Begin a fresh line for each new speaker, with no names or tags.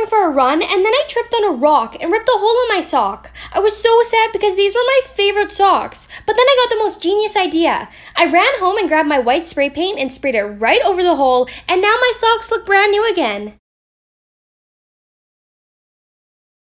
going for a run and then I tripped on a rock and ripped a hole in my sock. I was so sad because these were my favorite socks. But then I got the most genius idea. I ran home and grabbed my white spray paint and sprayed it right over the hole, and now my socks look brand new again.